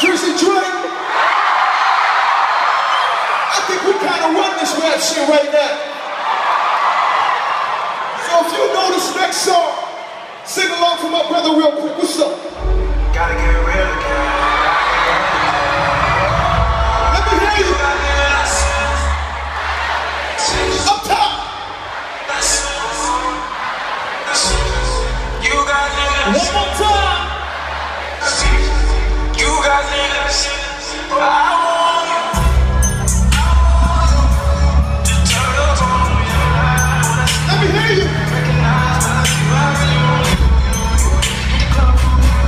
Jersey Drake. I think we kind of run this rap shit right now. So if you know this next song, sing along for my brother real quick. What's up? Gotta get real again. Let me hear you. One more time.